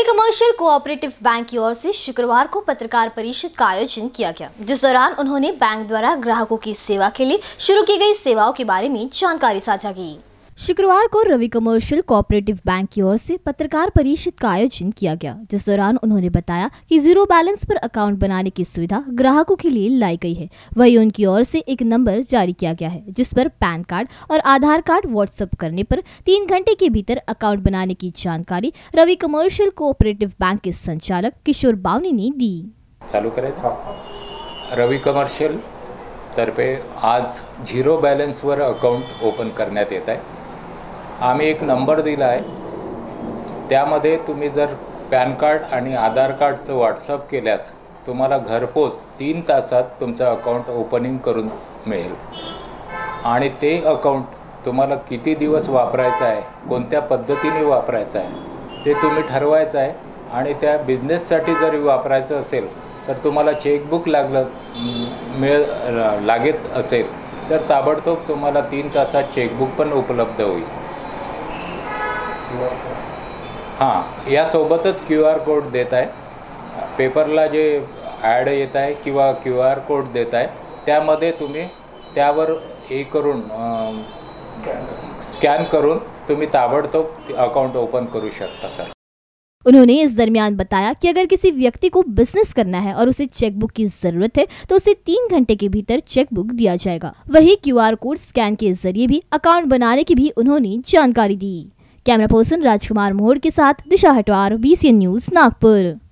Ravi commercial cooperative bank की ओर से शुक्रवार को पत्रकार परिषद का आयोजन किया गया, जिस दौरान उन्होंने बैंक द्वारा ग्राहकों की सेवा के लिए शुरू की गई सेवाओं के बारे में जानकारी साझा की। शुक्रवार को रवि कमर्शियल कोऑपरेटिव बैंक की ओर से पत्रकार परिषद का आयोजन किया गया, जिस दौरान उन्होंने बताया कि ज़ीरो बैलेंस पर अकाउंट बनाने की सुविधा ग्राहकों के लिए लाई गई है। वही उनकी ओर से एक नंबर जारी किया गया है, जिस पर पैन कार्ड और आधार कार्ड व्हाट्सएप करने पर तीन घंटे के भीतर अकाउंट बनाने की जानकारी रवि कमर्शियल कोऑपरेटिव बैंक के संचालक किशोर बावनी ने दी। चालू करायचं रवि कमर्शियल तर्फे आज झिरो बॅलन्सवर अकाउंट ओपन करण्यात येत आम्ही एक नंबर दिला आहे. त्यामध्ये तुम्ही जर पॅन कार्ड आणि आधार कार्डचं व्हॉट्सअप केल्यास तुम्हाला घरपोच तीन तासात तुमचं अकाउंट ओपनिंग करून मिळेल. आणि ते अकाउंट तुम्हाला किती दिवस वापरायचं आहे कोणत्या पद्धतीने वापरायचं आहे ते तुम्ही ठरवायचं आहे. आणि त्या बिझनेससाठी जर वापरायचं असेल तर तुम्हाला चेकबुक लागलं मिळ लागेल असेल तर ताबडतोब तुम्हाला तीन तासात चेकबुक पण उपलब्ध होईल. हाँ यासोबतच क्यू आर कोड देत आहे. पेपरला जे ॲड येत आहे किंवा क्यू आर कोड देत आहे, त्यामध्ये तुम्ही त्यावर हे करून स्कॅन करून तुम्ही ताबडतोब अकाउंट ओपन करू शकता, सर. उन्होंने इस दरमियान बताया कि अगर किसी व्यक्ति को बिज़नेस करना है और उसे चेकबुक की ज़रूरत है तो उसे तीन घंटे के भीतर चेकबुक दिया जाएगा। वही क्यूआर कोड स्कैन के ज़रिए भी अकाउंट बनाने की भी उन्होंने जानकारी दी। कैमरा पर्सन राजकुमार मोहड़ के साथ दिशा हटवार बीसीएन न्यूज़ नागपुर।